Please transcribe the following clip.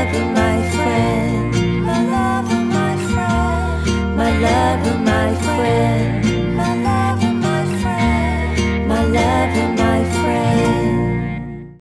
love of my friend, my love of my friend, my love of my